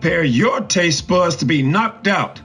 prepare your taste buds to be knocked out.